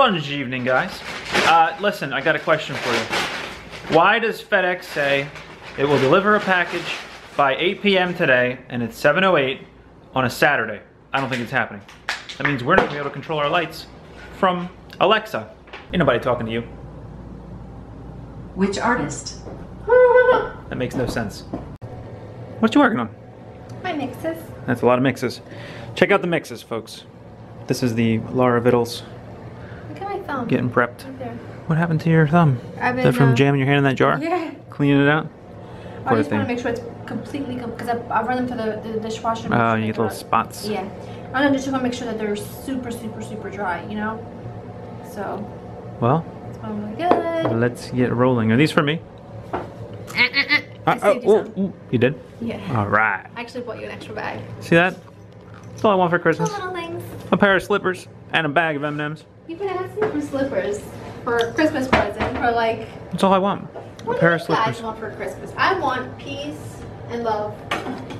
Sponge evening, guys. Uh, listen, I got a question for you. Why does FedEx say it will deliver a package by 8 p.m. today and it's 7.08 on a Saturday? I don't think it's happening. That means we're not gonna be able to control our lights from Alexa. Ain't nobody talking to you. Which artist? That makes no sense. What you working on? My mixes. That's a lot of mixes. Check out the mixes, folks. This is the Laura Vitale Look at my thumb. getting prepped. Right. What happened to your thumb? I've Is that from uh, jamming your hand in that jar? Yeah. Cleaning it out? I Poor just want to make sure it's completely, because I, I run them through the, the dishwasher. Oh, you get little dry. spots. Yeah. I don't just want to make sure that they're super, super, super dry, you know? So, Well, good. let's get rolling. Are these for me? I Uh, saved you oh, some. ooh, you did? Yeah. All right. I actually bought you an extra bag. See that? That's all I want for Christmas. little things. A pair of slippers and a bag of M&Ms. You could ask me for slippers for a Christmas present for like. That's all I want. A What pair do of you guys slippers. want for Christmas? I want peace and love.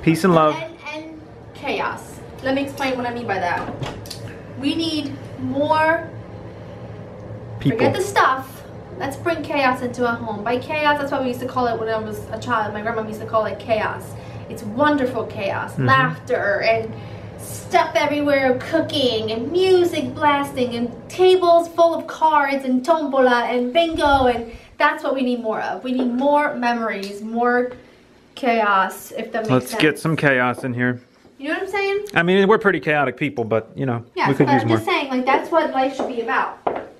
Peace and love. And, and chaos. Let me explain what I mean by that. We need more. People. Forget the stuff. Let's bring chaos into our home. By chaos, that's what we used to call it when I was a child. My grandma used to call it chaos. It's wonderful chaos, Mhm. laughter and stuff everywhere, cooking and music blasting and tables full of cards and tombola and bingo and that's what we need more of. We need more memories, more chaos. If that makes Let's sense. get some chaos in here. You know what I'm saying? I mean, we're pretty chaotic people, but, you know, Yeah. we could use I'm more. just saying, like that's what life should be about.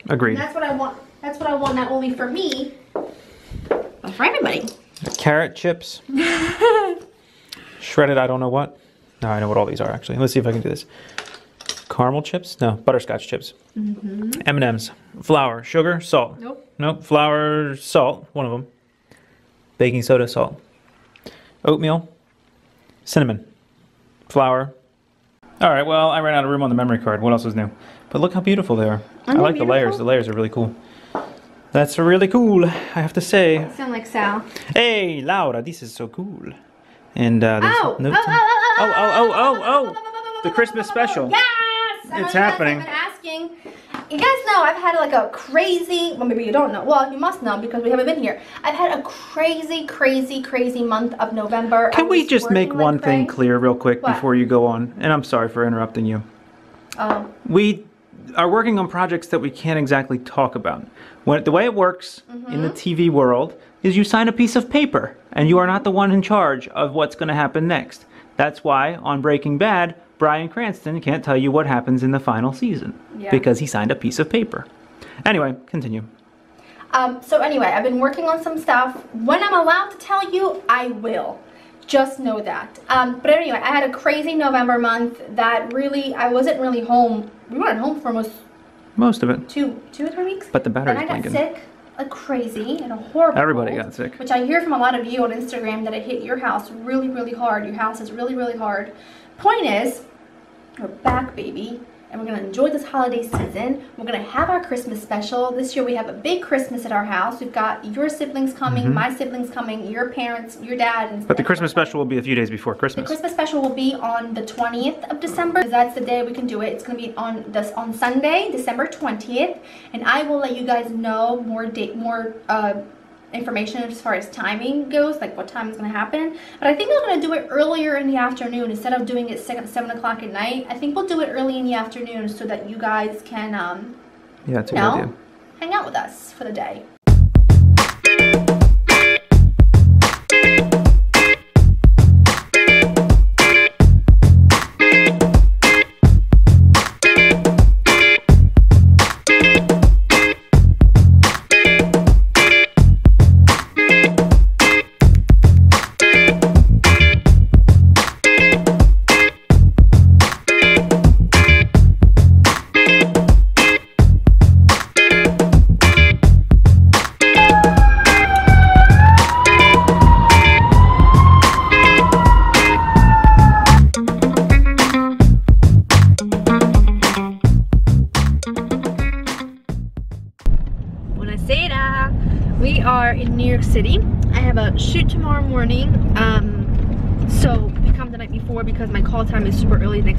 Agreed. And that's what I want. That's what I want not only for me, but for everybody. Carrot chips. Shredded, I don't know what. No, I know what all these are actually. Let's see if I can do this. Caramel chips? No, butterscotch chips. M&M's. Flour, sugar, salt. Nope. Nope, flour, salt, one of them. Baking soda, salt. Oatmeal, cinnamon, flour. All right, well, I ran out of room on the memory card. What else is new? But look how beautiful they are. I Aren't they like the layers. The layers are really cool. That's really cool, I have to say. Sound like Sal. Hey, Laura, this is so cool. And uh, there's Oh! no oh, oh, oh, oh, oh, oh, oh, oh, the Christmas special. Yes! I It's happening. have been asking. You guys know I've had like a crazy, well maybe you don't know, well you must know because we haven't been here. I've had a crazy, crazy, crazy month of November. I Can we just make like one thing clear real quick What? before you go on? And I'm sorry for interrupting you. Oh, We are working on projects that we can't exactly talk about. When, the way it works in the mm-hmm. TV world is you sign a piece of paper and you are not the one in charge of what's going to happen next. That's why on Breaking Bad, Bryan Cranston can't tell you what happens in the final season Yeah. because he signed a piece of paper. Anyway, continue. Um, so anyway, I've been working on some stuff. When I'm allowed to tell you, I will. Just know that. Um, but anyway, I had a crazy November month that really, I wasn't really home. We weren't home for almost Most of it. two, two or three weeks. But the battery's I got sick like crazy and a horrible. Everybody cold, got sick. Which I hear from a lot of you on Instagram that it hit your house really, really hard. Your house is really, really hard. Point is, we're back, baby, and we're gonna enjoy this holiday season. We're gonna have our Christmas special. This year we have a big Christmas at our house. We've got your siblings coming, my siblings coming, your parents, your dad, and. But the Christmas special will be a few days before Christmas. the Christmas. Special will be on the 20th of December. 'cause That's the day we can do it. It's going to be on this on Sunday, December 20th, and I will let you guys know more date, more uh, information as far as timing goes, like what time is going to happen. But I think I'm going to do it earlier in the afternoon instead of doing it seven, seven o'clock at night. I think we'll do it early in the afternoon so that you guys can, um, yeah, you know, hang out with us for the day.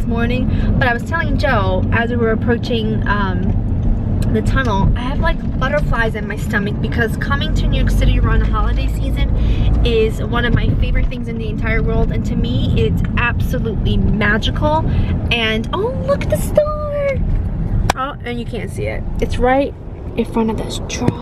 Next morning. But I was telling Joe as we were approaching um, the tunnel, I have like butterflies in my stomach because coming to New York City around the holiday season is one of my favorite things in the entire world. And to me, it's absolutely magical. And oh, look at the star. Oh, and you can't see it. It's right in front of this truck.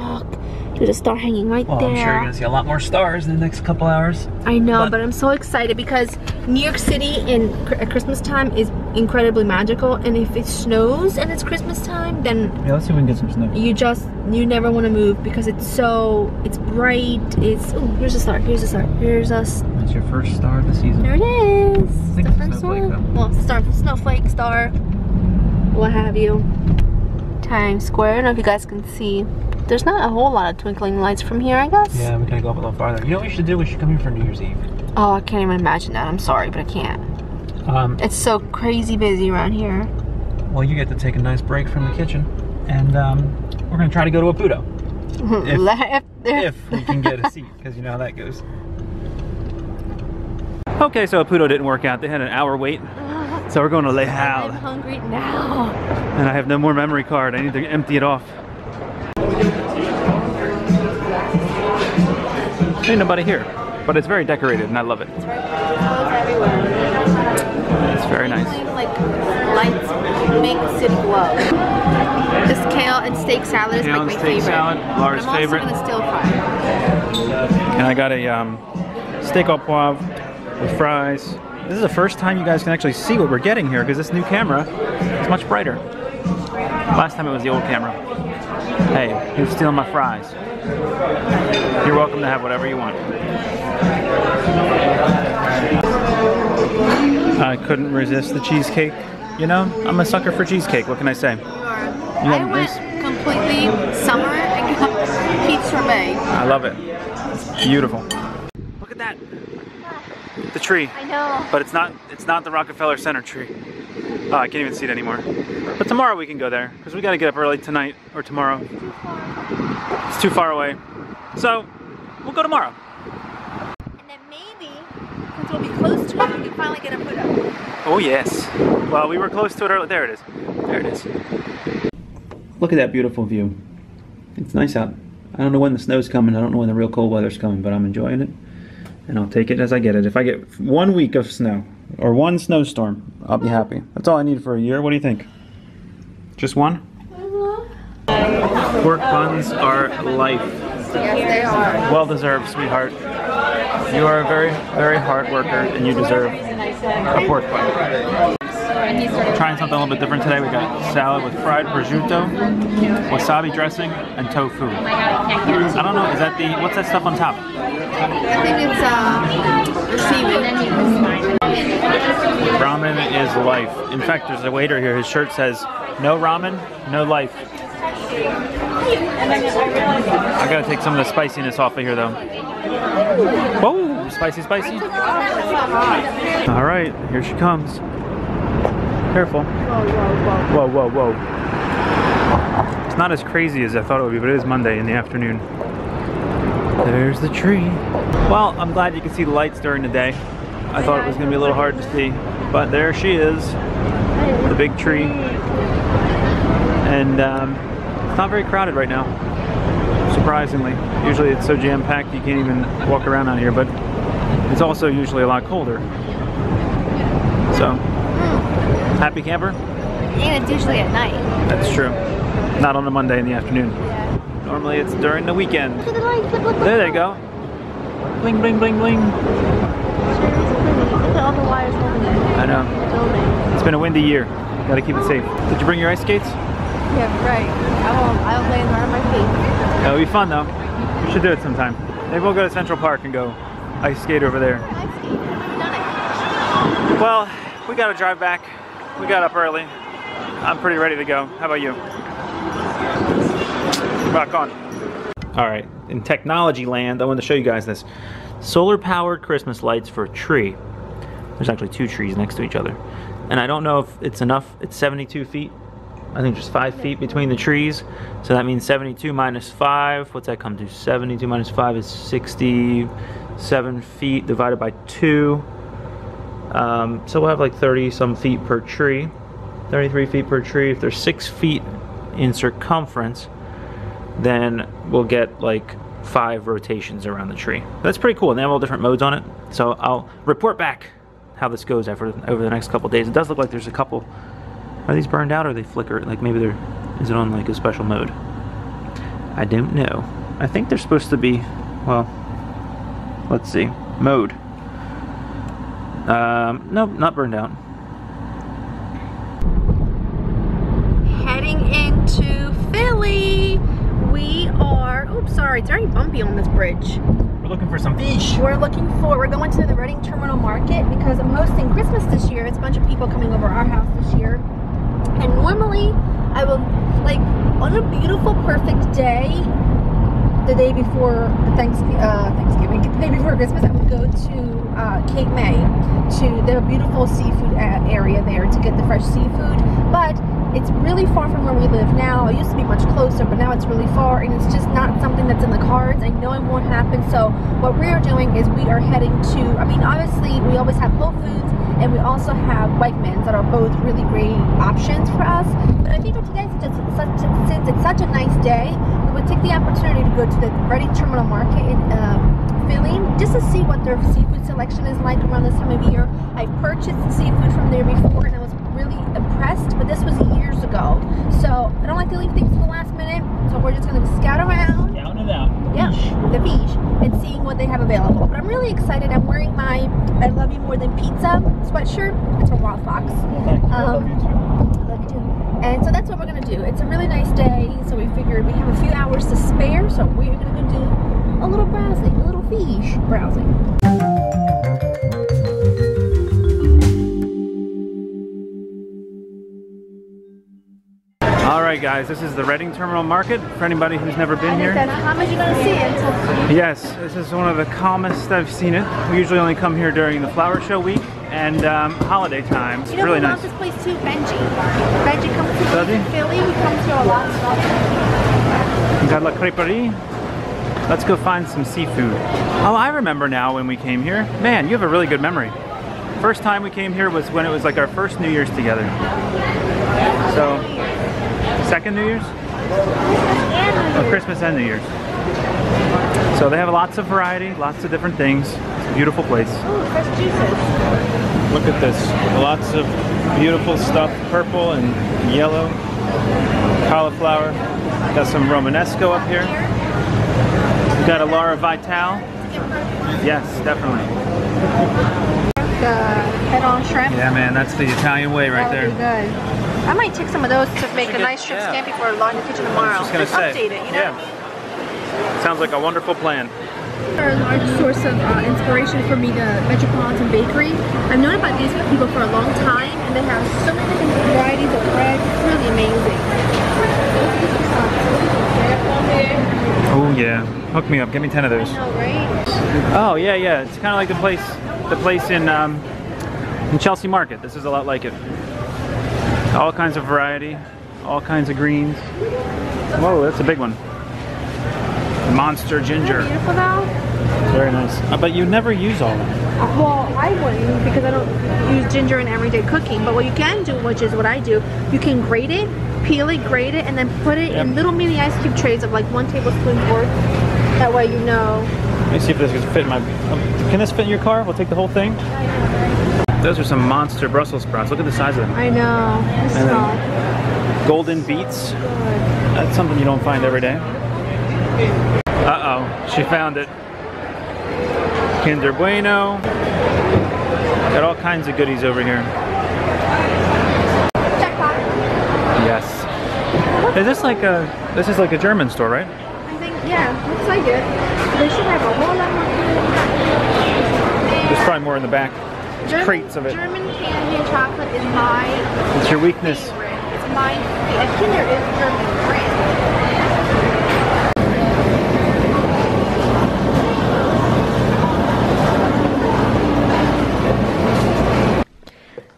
There's a star hanging right Well, there. I'm sure you're gonna see a lot more stars in the next couple hours. I know, But- but, I'm so excited because New York City in at Christmas time is incredibly magical. And if it snows and it's Christmas time, then Yeah, let's see if we can get some snow. you just you never want to move because it's so it's bright. It's oh here's a star. Here's a star. Here's us. That's your first star of the season. There it is. the first one. Well, it's star, snowflake, star, what have you. Times Square. I don't know if you guys can see. There's not a whole lot of twinkling lights from here, I guess. Yeah, we gotta go up a little farther. You know what we should do? We should come here for New Year's Eve. Oh, I can't even imagine that. I'm sorry, but I can't. Um, It's so crazy busy around here. well, you get to take a nice break from the kitchen, and um, we're gonna try to go to Ippudo If- if we can get a seat, because you know how that goes. Okay, so Ippudo didn't work out. They had an hour wait, so we're going to Les Halles. I'm hungry now. and I have no more memory card. I need to empty it off. Ain't nobody here, but it's very decorated, and I love it. It's everywhere. It's very nice. Like lights makes it glow. This kale and steak salad is Kale like my steak favorite. salad, Laura's I'm favorite. also gonna stir fry. And I got a um, steak au poivre with fries. This is the first time you guys can actually see what we're getting here because this new camera is much brighter. Last time it was the old camera. Hey, you're stealing my fries. You're welcome to have whatever you want. I couldn't resist the cheesecake. You know, I'm a sucker for cheesecake. What can I say? I went this? completely summer and got peach sorbet. I love it. It's beautiful. Look at that. The tree. I know. But it's not it's not the Rockefeller Center tree. Oh, I can't even see it anymore. But tomorrow we can go there because we got to get up early tonight or tomorrow. It's too far away. So, we'll go tomorrow. And then maybe, since we'll be close to it, we can finally get a put up. Oh, yes. Well, we were close to it earlier. There it is. There it is. Look at that beautiful view. It's nice out. I don't know when the snow's coming. I don't know when the real cold weather's coming, but I'm enjoying it. And I'll take it as I get it. If I get one week of snow or one snowstorm, I'll be happy. That's all I need for a year. What do you think? Just one? Pork buns are life. Yes, they are. Well deserved, sweetheart. You are a very, very hard worker and you deserve a pork bun. Trying something a little bit different today. We got salad with fried prosciutto, wasabi dressing, and tofu. I don't know, is that the, what's that stuff on top? I think it's uh, seaweed. Ramen is life. In fact, there's a waiter here, his shirt says, no ramen, no life. I gotta take some of the spiciness off of here though. Whoa, spicy, spicy. All right, here she comes. Careful. Whoa, whoa, whoa. It's not as crazy as I thought it would be, but it is Monday in the afternoon. There's the tree. Well, I'm glad you can see the lights during the day. I thought it was gonna be a little hard to see, but there she is, the big tree. And um, it's not very crowded right now, surprisingly. Usually it's so jam-packed you can't even walk around out here, but it's also usually a lot colder. So, happy camper? And it's usually at night. That's true. Not on a Monday in the afternoon. Normally it's during the weekend. Look at the. Look, look, look. There they go. Bling, bling, bling, bling. At all the wires holding it. I know. Building. It's been a windy year. Gotta keep it safe. Did you bring your ice skates? Yeah, right. I won't. I don't lay hard on my feet. Would be fun though. We should do it sometime. Maybe we'll go to Central Park and go ice skate over there. Ice skate. I've done it. Well, we gotta drive back. We got up early. I'm pretty ready to go. How about you? Rock on. All right, in technology land, I want to show you guys this. Solar powered Christmas lights for a tree. There's actually two trees next to each other. And I don't know if it's enough. It's 72 feet. I think there's five feet between the trees. So that means 72 minus five. What's that come to? 72 minus five is 67 feet divided by two. Um, so we'll have like 30 some feet per tree. 33 feet per tree. If there's six feet in circumference, then we'll get like five rotations around the tree. That's pretty cool. And they have all different modes on it. So I'll report back how this goes after over the next couple days. It does look like there's a couple. Are these burned out or they flicker? Like maybe they're. Is it on like a special mode? I don't know. I think they're supposed to be. Well, let's see. Mode. Um, nope, not burned out. Heading into Philly. We are. Oops, sorry. It's very bumpy on this bridge. Looking for some fish. We're looking for, we're going to the Reading Terminal Market because I'm hosting Christmas this year. It's a bunch of people coming over our house this year. And normally, I will, like, on a beautiful, perfect day, the day before Thanksgiving, uh, Thanksgiving, the day before Christmas, I would go to uh, Cape May to the beautiful seafood area there to get the fresh seafood. But it's really far from where we live now. It used to be much closer, but now it's really far, and it's just not something that's in the cards. I know it won't happen. So what we are doing is we are heading to. I mean, obviously we always have Whole Foods, and we also have Wegmans that are both really great options for us. But I think that today, since it's such, since it's such a nice day, we would take the opportunity to go to the Reading Terminal Market in. Um, Philly just to see what their seafood selection is like around this time of year. I purchased seafood from there before and I was really impressed, but this was years ago. So I don't like to leave things to the last minute, so we're just gonna scout around. Down and out. Yeah, the beach and seeing what they have available. But I'm really excited. I'm wearing my I Love You More Than Pizza sweatshirt. It's from Wildfox. Okay. Um, I love you too. And so that's what we're gonna do. It's a really nice day, so we figured we have a few hours to spare, so we're gonna go do a little browsing, a little fish browsing. All right, guys, this is the Reading Terminal Market. For anybody who's never been here, How much you gonna see until yes, this is one of the calmest I've seen it. We usually only come here during the flower show week and um, holiday time. It's You know really nice. this place too? Benji. Benji comes to Does? Philly. He comes here a lot. Got La Creperie. Let's go find some seafood. Oh, I remember now when we came here. Man, you have a really good memory. First time we came here was when it was like our first New Year's together. So, second New Year's? Oh, Christmas and New Year's. So they have lots of variety, lots of different things. It's a beautiful place. Ooh, fresh juices. Look at this. Lots of beautiful stuff. Purple and yellow. Cauliflower. Got some Romanesco up here. We got a Laura Vitale. Yes, definitely. The head-on shrimp. Yeah, man, that's the Italian way right there. good. I might take some of those to make a get- nice shrimp yeah. scampi for Laura in the Kitchen tomorrow. Just gonna say. update it, you know? Yeah. Sounds like a wonderful plan. They're a large source of uh, inspiration for me, the Metropolitan Bakery. I've known about these people for a long time, and they have so many different varieties of bread. It's really amazing. Oh yeah. Hook me up. Give me 10 of those. I know, right? Oh yeah, yeah. It's kind of like the place, the place in um, in Chelsea Market. This is a lot like it. All kinds of variety, all kinds of greens. Whoa, that's a big one. Monster ginger. Beautiful though. Very nice. I bet you never use all that. Uh, well, I wouldn't because I don't use ginger in everyday cooking. But what you can do, which is what I do, you can grate it, peel it, grate it, and then put it in little mini ice cube trays of like one tablespoon worth. That way you know. Let me see if this can fit in my. um, Can this fit in your car? We'll take the whole thing. Those are some monster Brussels sprouts. Look at the size of them. I know. It's small. Golden beets. That's something you don't find every day. Uh oh, she found it. Kinder Bueno. Got all kinds of goodies over here. Yes. Is this like a? This is like a German store, right? I think, yeah, looks like it. They should have a whole lot more There's probably more in the back. German, crates of it. German candy and chocolate is my It's your weakness. favorite. It's my favorite. Kinder is German brand.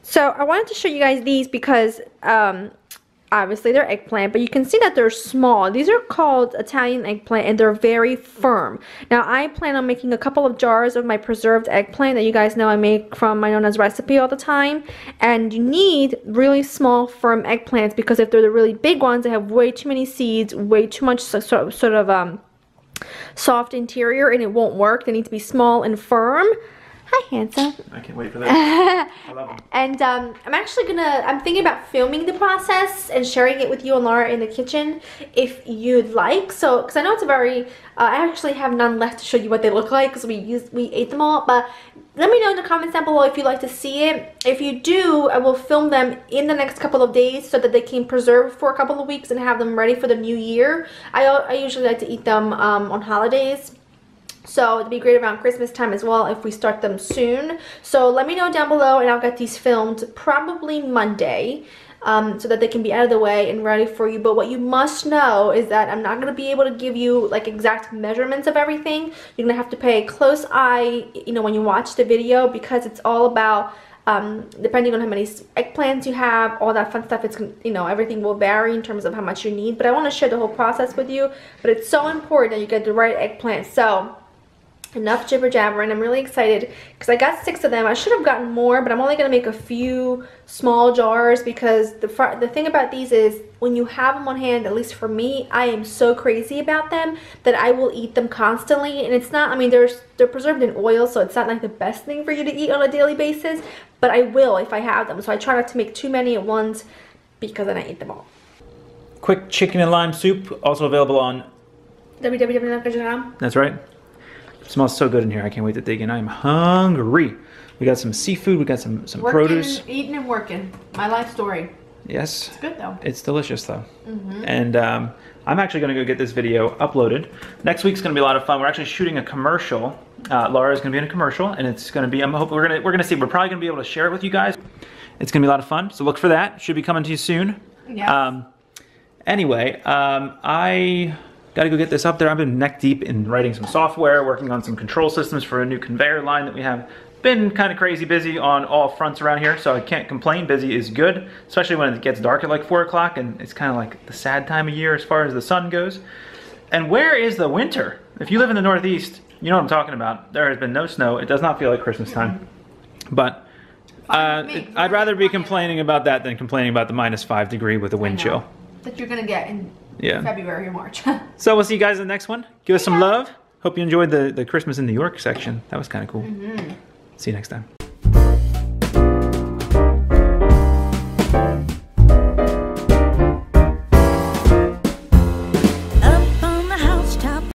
So I wanted to show you guys these because um, obviously they're eggplant, but you can see that they're small. These are called Italian eggplant and they're very firm. Now I plan on making a couple of jars of my preserved eggplant that you guys know I make from my Nona's recipe all the time. And you need really small firm eggplants because if they're the really big ones, they have way too many seeds, way too much sort of, sort of um, soft interior and it won't work. They need to be small and firm. Hi, handsome. I can't wait for that. I love them. And um, I'm actually gonna, I'm thinking about filming the process and sharing it with you and Laura in the kitchen if you'd like. So, because I know it's a very, uh, I actually have none left to show you what they look like because we used, we ate them all. But let me know in the comments down below if you'd like to see it. If you do, I will film them in the next couple of days so that they can preserve for a couple of weeks and have them ready for the new year. I, I usually like to eat them um, on holidays. So it'd be great around Christmas time as well if we start them soon. So let me know down below and I'll get these filmed probably Monday. Um, so that they can be out of the way and ready for you. But what you must know is that I'm not going to be able to give you like exact measurements of everything. You're going to have to pay close eye, you know, when you watch the video because it's all about um, depending on how many eggplants you have, all that fun stuff, it's, you know, everything will vary in terms of how much you need. But I want to share the whole process with you. But it's so important that you get the right eggplant. So enough jibber jabber and I'm really excited because I got six of them. I should have gotten more but I'm only going to make a few small jars because the the thing about these is when you have them on hand, at least for me, I am so crazy about them that I will eat them constantly and it's not, I mean they're, they're preserved in oil so it's not like the best thing for you to eat on a daily basis but I will if I have them so I try not to make too many at once because then I eat them all. Quick chicken and lime soup also available on www.com. That's right. It smells so good in here. I can't wait to dig in. I'm hungry. We got some seafood. We got some some working, produce. Eating and working. My life story. Yes. It's good though. It's delicious though. Mm -hmm. And um, I'm actually going to go get this video uploaded. Next week's going to be a lot of fun. We're actually shooting a commercial. Uh, Laura is going to be in a commercial, and it's going to be. I'm hoping we're going to we're going to see. We're probably going to be able to share it with you guys. It's going to be a lot of fun. So look for that. Should be coming to you soon. Yeah. Um, anyway, um, I Got to go get this up there. I've been neck deep in writing some software, working on some control systems for a new conveyor line that we have. Been kind of crazy busy on all fronts around here, so I can't complain. Busy is good, especially when it gets dark at like 4 o'clock, and it's kind of like the sad time of year as far as the sun goes. And where is the winter? If you live in the Northeast, you know what I'm talking about. There has been no snow. It does not feel like Christmas time. But uh, I'd rather be complaining about that than complaining about the minus 5 degree with a wind chill. That you're going to get in yeah. February or March. so we'll see you guys in the next one. Give us some love. Hope you enjoyed the, the Christmas in New York section. That was kind of cool. Mm -hmm. See you next time.